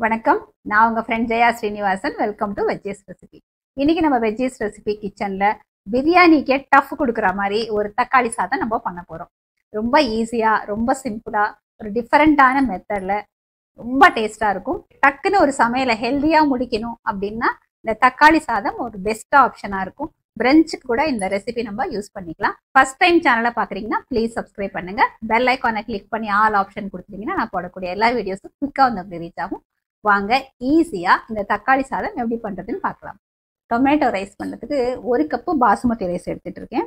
வணக்கம். நான் உங்கள் friend Jaya Srinivasan. Welcome to veggies recipe இன்னைக்கு நம்ம வெஜ்ஜீஸ் ரெசிபி கிச்சனில் பிரியாணிக்கே டஃப் கொடுக்குற மாதிரி ஒரு தக்காளி சாதம் நம்ம பண்ண போகிறோம் ரொம்ப ஈஸியாக ரொம்ப சிம்பிளாக ஒரு டிஃப்ரெண்ட்டான மெத்தடில் ரொம்ப டேஸ்ட்டாக இருக்கும். டக்குன்னு ஒரு சமையலை ஹெல்த்தியாக முடிக்கணும் அப்படின்னா இந்த தக்காளி சாதம் ஒரு பெஸ்ட் ஆப்ஷனாக இருக்கும். பிரெஞ்சுக்கு கூட இந்த ரெசிபி நம்ம யூஸ் பண்ணிக்கலாம். ஃபர்ஸ்ட் டைம் சேனலை பார்க்குறீங்கன்னா ப்ளீஸ் சப்ஸ்கிரைப் பண்ணுங்க. பெல் ஐக்கானை கிளிக் பண்ணி ஆல் ஆப்ஷன் கொடுத்தீங்கன்னா நான் போடக்கூடிய எல்லா வீடியோஸும் குயிக்காக வந்து ரீச் ஆகும். வாங்க ஈஸியாக இந்த தக்காளி சாதம் எப்படி பண்ணுறதுன்னு பார்க்கலாம். டொமேட்டோ ரைஸ் பண்ணுறதுக்கு ஒரு கப்பு பாசுமதி ரைஸ் எடுத்துகிட்டு இருக்கேன்.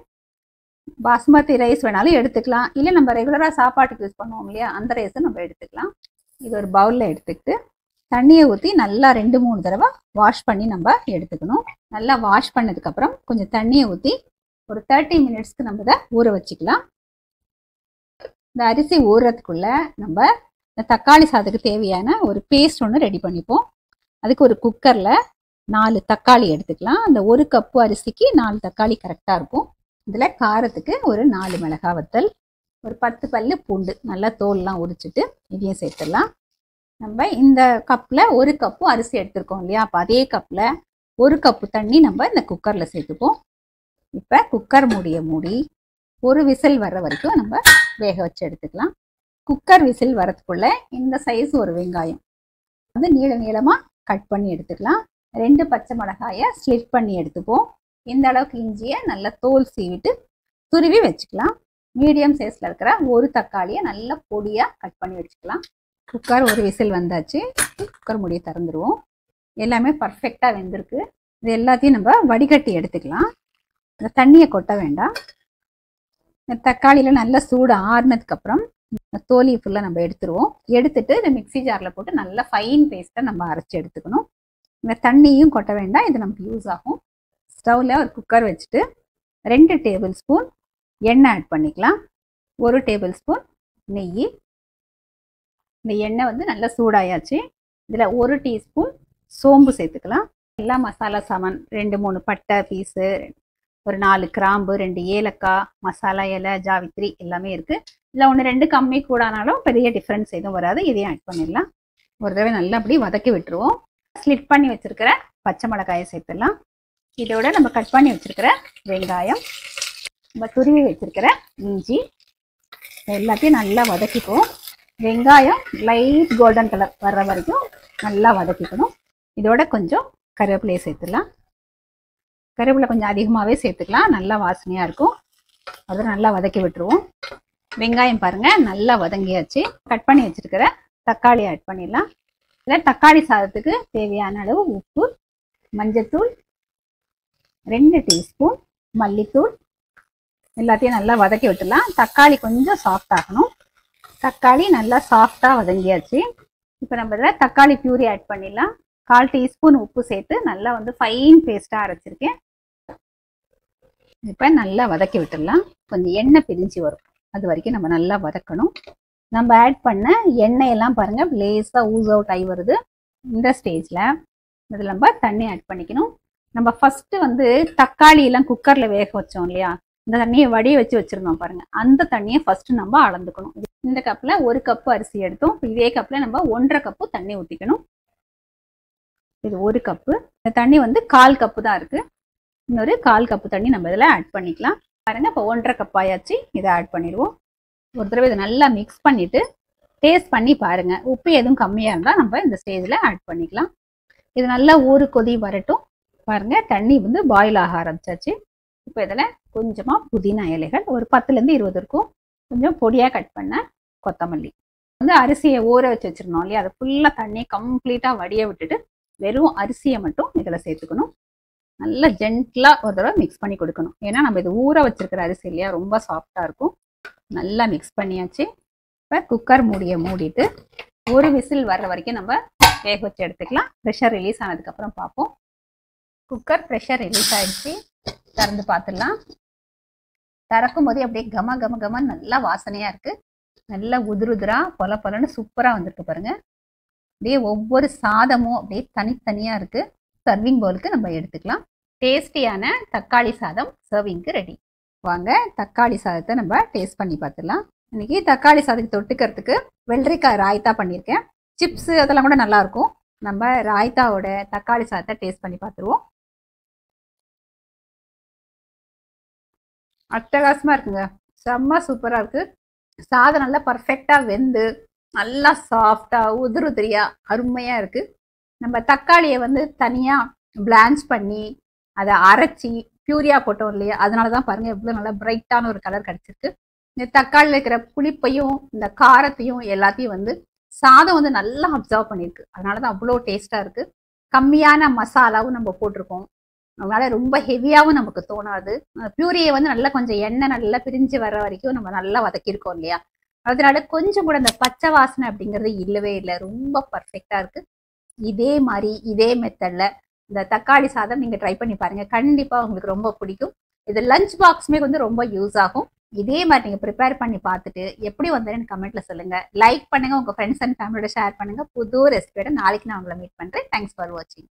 பாசுமதி ரைஸ் வேணாலும் எடுத்துக்கலாம். இல்லை நம்ம ரெகுலராக சாப்பாட்டுக்கு யூஸ் பண்ணுவோம் இல்லையா அந்த ரைஸை நம்ம எடுத்துக்கலாம். இது ஒரு பவுலில் எடுத்துக்கிட்டு தண்ணியை ஊற்றி நல்லா ரெண்டு மூணு தடவை வாஷ் பண்ணி நம்ம எடுத்துக்கணும். நல்லா வாஷ் பண்ணதுக்கப்புறம் கொஞ்சம் தண்ணியை ஊற்றி ஒரு தேர்ட்டி மினிட்ஸ்க்கு நம்ம இதை ஊற வச்சுக்கலாம். இந்த அரிசி ஊறுறதுக்குள்ள நம்ம இந்த தக்காளி சாதத்துக்கு தேவையான ஒரு பேஸ்ட் ஒன்று ரெடி பண்ணிப்போம். அதுக்கு ஒரு குக்கரில் நாலு தக்காளி எடுத்துக்கலாம். அந்த ஒரு கப்பு அரிசிக்கு நாலு தக்காளி கரெக்டாக இருக்கும். இதில் காரத்துக்கு ஒரு நாலு மிளகாய் வத்தல் ஒரு பத்து பல்லு பூண்டு நல்லா தோல்லாம் உரிச்சிட்டு இதையும் சேர்த்துடலாம். நம்ம இந்த கப்பில் ஒரு கப்பு அரிசி எடுத்திருக்கோம் இல்லையா? அப்போ அதே கப்பில் ஒரு கப்பு தண்ணி நம்ம இந்த குக்கரில் சேர்த்துப்போம். இப்போ குக்கர் மூடிய மூடி ஒரு விசில் வர்ற வரைக்கும் நம்ம வேக வச்சு எடுத்துக்கலாம். குக்கர் விசில் வரதுக்குள்ள இந்த சைஸ் ஒரு வெங்காயம். வந்து நீள நீளமாக கட் பண்ணி எடுத்துக்கலாம். ரெண்டு பச்சை மிளகாயை ஸ்லிட் பண்ணி எடுத்துப்போம் இந்த அளவுக்கு இஞ்சியை நல்லா தோல் சீவிட்டு துருவி வச்சுக்கலாம். மீடியம் சைஸில் இருக்கிற ஒரு தக்காளியை நல்லா பொடியாக கட் பண்ணி வச்சுக்கலாம். குக்கர் ஒரு விசில் வந்தாச்சு. குக்கர் முடியை திறந்துருவோம். எல்லாமே பர்ஃபெக்டாக வெந்திருக்கு. இது எல்லாத்தையும் நம்ம வடிகட்டி எடுத்துக்கலாம். இந்த தண்ணியை கொட்ட வேண்டாம். இந்த தக்காளியில் நல்லா சூடு ஆறுனதுக்கப்புறம் இந்த ஃபுல்லாக நம்ம எடுத்துருவோம். எடுத்துட்டு இந்த மிக்ஸி ஜாரில் போட்டு நல்லா ஃபைன் பேஸ்ட்டை நம்ம அரைச்சி எடுத்துக்கணும். இந்த தண்ணியும் கொட்ட வேண்டாம். இது நமக்கு யூஸ் ஆகும். ஸ்டவ்வில் ஒரு குக்கர் வச்சுட்டு ரெண்டு டேபிள் ஸ்பூன் எண்ணெய் ஆட் பண்ணிக்கலாம். ஒரு டேபிள் ஸ்பூன் நெய். இந்த எண்ணெய் வந்து நல்லா சூடாயாச்சு. இதில் ஒரு டீஸ்பூன் சோம்பு சேர்த்துக்கலாம். எல்லா மசாலா சாமான் ரெண்டு மூணு பட்டை பீஸு ஒரு நாலு கிராம்பு ரெண்டு ஏலக்காய் மசாலா இலை ஜாவித்ரி எல்லாமே இருக்குது இல்லை ஒன்று ரெண்டு கம்மி கூடானாலும் பெரிய டிஃப்ரென்ஸ் எதுவும் வராது. இதையும் ஆட் பண்ணிடலாம். ஒரு தடவை நல்லா அப்படி வதக்கி விட்டுருவோம். ஸ்லிட் பண்ணி வச்சுருக்கிற பச்சை மிளகாயை சேர்த்துடலாம். இதோட நம்ம கட் பண்ணி வச்சுருக்கிற வெங்காயம் நம்ம துருவி வச்சுருக்கிற இஞ்சி எல்லாத்தையும் நல்லா வதக்கிக்குவோம். வெங்காயம் லைட் கோல்டன் கலர் வர்ற வரைக்கும் நல்லா வதக்கிக்கணும். இதோட கொஞ்சம் கருவேப்பிலையை சேர்த்துடலாம். கருவேப்பிலை கொஞ்சம் அதிகமாகவே சேர்த்துக்கலாம். நல்லா வாசனையாக இருக்கும். அதை நல்லா வதக்கி விட்டுருவோம். வெங்காயம் பாருங்கள் நல்லா வதங்கியாச்சு. கட் பண்ணி வச்சுருக்கிற தக்காளி ஆட் பண்ணிடலாம். இதில் தக்காளி சாதத்துக்கு தேவையான அளவு உப்பு மஞ்சத்தூள் ரெண்டு டீஸ்பூன் மல்லித்தூள். எல்லாத்தையும் நல்லா வதக்கி விட்டுடலாம். தக்காளி கொஞ்சம் சாஃப்ட் ஆகணும். தக்காளி நல்லா சாஃப்டாக வதங்கியாச்சு. இப்போ நம்ம இதில் தக்காளி பியூரி ஆட் பண்ணிடலாம். கால் டீஸ்பூன் உப்பு சேர்த்து நல்லா வந்து ஃபைன் பேஸ்ட்டாக அரைச்சிருக்கேன். இப்போ நல்லா வதக்கி விட்டுடலாம். கொஞ்சம் எண்ணெய் பிரிஞ்சு வரும். அது வரைக்கும் நம்ம நல்லா வதக்கணும். நம்ம ஆட் பண்ண எண்ணெயெல்லாம் பாருங்கள் லேஸாக ஊஸ் அவுட் ஆகி வருது. இந்த ஸ்டேஜில் இதில் நம்ம தண்ணி ஆட் பண்ணிக்கணும். நம்ம ஃபஸ்ட்டு வந்து தக்காளி எல்லாம் குக்கரில் வேக வச்சோம் இல்லையா? இந்த தண்ணியை வடிய வச்சு வச்சுருந்தோம் பாருங்கள் அந்த தண்ணியை ஃபஸ்ட்டு நம்ம அளந்துக்கணும். இந்த கப்பில் ஒரு கப்பு அரிசி எடுத்தோம். இதே கப்பில் நம்ம ஒன்றரை கப்பு தண்ணி ஊற்றிக்கணும் இது ஒரு கப்பு இந்த தண்ணி வந்து கால் கப்பு தான் இருக்குது இன்னொரு கால் கப்பு தண்ணி நம்ம இதில் ஆட் பண்ணிக்கலாம். பாருங்க இப்போ ஒன்றரை கப் ஆயாச்சு. இதை ஆட் பண்ணிடுவோம். ஒரு தடவை இதை நல்லா மிக்ஸ் பண்ணிவிட்டு டேஸ்ட் பண்ணி பாருங்க. உப்பு எதுவும் கம்மியாக இருந்தால் நம்ம இந்த ஸ்டேஜில் ஆட் பண்ணிக்கலாம். இது நல்லா ஊறு கொதி வரட்டும். பாருங்க தண்ணி வந்து பாயில் ஆக ஆரம்பிச்சாச்சு. இப்போ இதில் கொஞ்சமாக புதினா இலைகள். ஒரு பத்துலேருந்து இருபது இருக்கும். கொஞ்சம் பொடியாக கட் பண்ண கொத்தமல்லி. வந்து அரிசியை ஊற வச்சு வச்சுருந்தோம் இல்லையா? அதை ஃபுல்லாக தண்ணியை கம்ப்ளீட்டாக வடிய விட்டுட்டு வெறும் அரிசியை மட்டும் இதில் சேர்த்துக்கணும். நல்லா ஜென்ட்லாக ஒரு தடவை மிக்ஸ் பண்ணி கொடுக்கணும். ஏன்னா நம்ம இது ஊற வச்சிருக்கிற அரிசி இல்லையா ரொம்ப சாஃப்டாக இருக்கும். நல்லா மிக்ஸ் பண்ணியாச்சு. இப்போ குக்கர் மூடியை மூடிட்டு ஒரு விசில் வர்ற வரைக்கும் நம்ம வேக வச்சு எடுத்துக்கலாம். ப்ரெஷர் ரிலீஸ் ஆனதுக்கப்புறம் பார்ப்போம். குக்கர் ப்ரெஷர் ரிலீஸ் ஆகிடுச்சு திறந்து பார்த்துடலாம். திறக்கும் போதே அப்படியே கம கம கம நல்லா வாசனையாக இருக்குது நல்லா உதிருதுரா பொல பொலன்னு சூப்பராக வந்திருக்கு பாருங்கள் அப்படியே ஒவ்வொரு சாதமும் அப்படியே தனித்தனியாக இருக்குது சர்விங் பவுலுக்கு நம்ம எடுத்துக்கலாம். டேஸ்டியான தக்காளி சாதம் சர்விங்க்கு ரெடி வாங்க தக்காளி சாதத்தை நம்ம டேஸ்ட் பண்ணி பார்த்துடலாம். இன்னைக்கு தக்காளி சாதத்துக்கு தொட்டுக்கிறதுக்கு வெள்ளரிக்காய் ராய்த்தா பண்ணியிருக்கேன். சிப்ஸ் அதெல்லாம் கூட நல்லா இருக்கும் நம்ம ராய்த்தாவோட தக்காளி சாதத்தை டேஸ்ட் பண்ணி பார்த்துருவோம். அட்டகாசமாக இருக்குங்க. செம்ம சூப்பராக இருக்குது சாதம் நல்லா பர்ஃபெக்டாக வெந்து நல்லா சாஃப்டாக உதிரி உதிரியாக அருமையாக இருக்குது நம்ம தக்காளியை வந்து தனியாக பிளான்ச் பண்ணி அதை அரைச்சி பியூரியா போட்டோம் இல்லையா? அதனால தான் பாருங்கள் எவ்வளோ நல்லா பிரைட்டான ஒரு கலர் கிடச்சிருக்கு. இந்த தக்காளியில் இருக்கிற புளிப்பையும் இந்த காரத்தையும் எல்லாத்தையும் வந்து சாதம் வந்து நல்லா அப்சர்வ் பண்ணியிருக்கு. அதனால தான் அவ்வளோ டேஸ்ட்டாக இருக்குது கம்மியான மசாலாவும் நம்ம போட்டிருக்கோம். அதனால ரொம்ப ஹெவியாகவும் நமக்கு தோணாது. பியூரியை வந்து நல்லா கொஞ்சம் எண்ணெய் நல்லா பிரிஞ்சு வர வரைக்கும் நம்ம நல்லா வதக்கியிருக்கோம் இல்லையா? அதனால கொஞ்சம் கூட இந்த பச்சை வாசனை அப்படிங்கிறது இல்லவே இல்லை. ரொம்ப பர்ஃபெக்டாக இருக்குது இதே மாதிரி இதே மெத்தடில் இந்த தக்காளி சாதம் நீங்கள் ட்ரை பண்ணி பாருங்கள் கண்டிப்பாக உங்களுக்கு ரொம்ப பிடிக்கும். இது லஞ்ச் பாக்ஸுமே வந்து ரொம்ப யூஸ் ஆகும். இதே மாதிரி நீங்கள் ப்ரிப்பேர் பண்ணி பார்த்துட்டு எப்படி வந்தேன்னு கமெண்ட்டில் சொல்லுங்கள் லைக் பண்ணுங்கள் உங்கள் ஃப்ரெண்ட்ஸ் அண்ட் ஃபேமிலியோட ஷேர் பண்ணுங்கள் புது ரெசிபியோட நாளைக்கு நான் உங்களை மீட் பண்ணுறேன் தேங்க்ஸ் ஃபார் வாட்சிங்